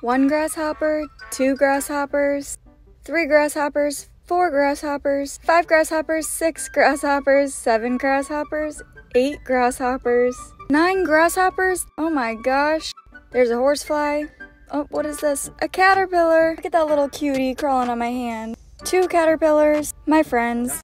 one grasshopper, two grasshoppers, three grasshoppers, four grasshoppers, five grasshoppers, six grasshoppers, seven grasshoppers, eight grasshoppers, nine grasshoppers. Oh my gosh. There's a horsefly. Oh, what is this? A caterpillar. Look at that little cutie crawling on my hand. Two caterpillars, my friends.